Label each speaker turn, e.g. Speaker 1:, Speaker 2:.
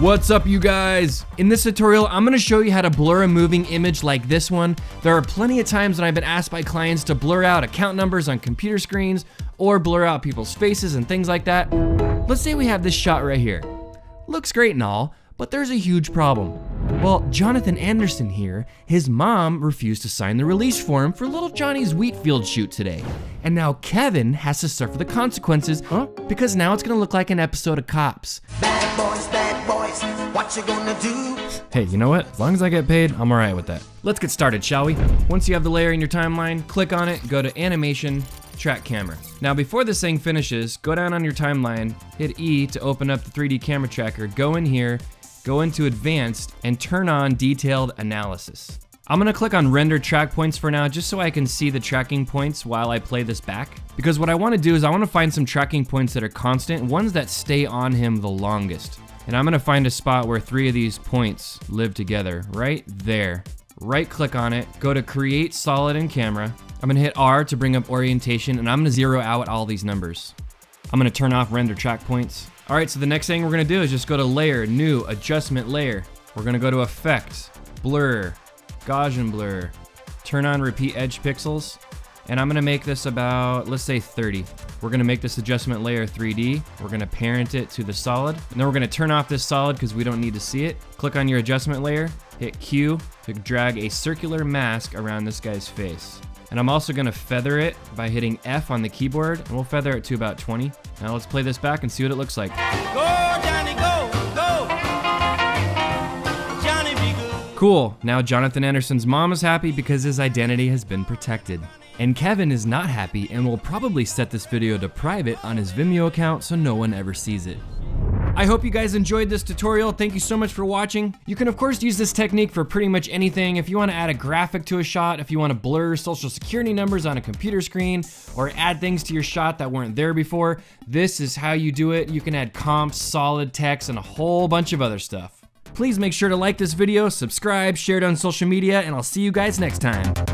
Speaker 1: What's up you guys? In this tutorial, I'm gonna show you how to blur a moving image like this one. There are plenty of times when I've been asked by clients to blur out account numbers on computer screens or blur out people's faces and things like that. Let's say we have this shot right here. Looks great and all, but there's a huge problem. Well, Jonathan Anderson here, his mom refused to sign the release form for little Johnny's wheat field shoot today. And now Kevin has to suffer the consequences huh? because now it's gonna look like an episode of Cops. Bad boys, bad boys, what you gonna do? Hey, you know what? As long as I get paid, I'm alright with that. Let's get started, shall we? Once you have the layer in your timeline, click on it, go to animation, track camera. Now before this thing finishes, go down on your timeline, hit E to open up the 3D camera tracker, go in here, go into advanced, and turn on detailed analysis. I'm gonna click on render track points for now just so I can see the tracking points while I play this back. Because what I wanna do is I wanna find some tracking points that are constant, ones that stay on him the longest. And I'm gonna find a spot where three of these points live together, right there. Right click on it, go to create solid in camera. I'm gonna hit R to bring up orientation and I'm gonna zero out all these numbers. I'm gonna turn off render track points. All right, so the next thing we're gonna do is just go to layer, new, adjustment layer. We're gonna go to effect, blur, Gaussian blur, turn on repeat edge pixels, and I'm gonna make this about, let's say 30. We're gonna make this adjustment layer 3D. We're gonna parent it to the solid. And then we're gonna turn off this solid because we don't need to see it. Click on your adjustment layer, hit Q to drag a circular mask around this guy's face. And I'm also gonna feather it by hitting F on the keyboard, and we'll feather it to about 20. Now let's play this back and see what it looks like. Go, go, go. Cool, now Jonathan Anderson's mom is happy because his identity has been protected. And Kevin is not happy and will probably set this video to private on his Vimeo account so no one ever sees it. I hope you guys enjoyed this tutorial. Thank you so much for watching. You can of course use this technique for pretty much anything. If you wanna add a graphic to a shot, if you wanna blur social security numbers on a computer screen, or add things to your shot that weren't there before, this is how you do it. You can add comps, solid text, and a whole bunch of other stuff. Please make sure to like this video, subscribe, share it on social media, and I'll see you guys next time.